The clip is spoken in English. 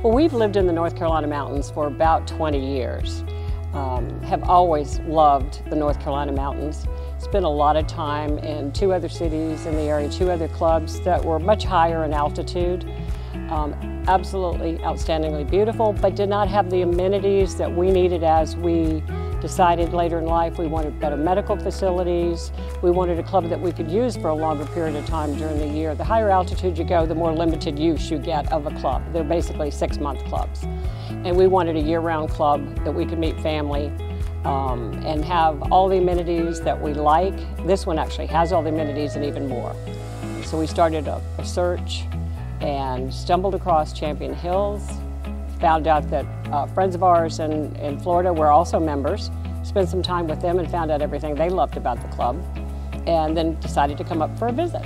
Well, we've lived in the North Carolina mountains for about 20 years. Um, have always loved the North Carolina mountains. Spent a lot of time in two other cities in the area, two other clubs that were much higher in altitude. Um, absolutely outstandingly beautiful, but did not have the amenities that we needed as we decided later in life we wanted better medical facilities. We wanted a club that we could use for a longer period of time during the year. The higher altitude you go, the more limited use you get of a club. They're basically six month clubs. And we wanted a year round club that we could meet family um, and have all the amenities that we like. This one actually has all the amenities and even more. So we started a, a search and stumbled across Champion Hills, found out that uh, friends of ours in, in Florida were also members, spent some time with them and found out everything they loved about the club, and then decided to come up for a visit.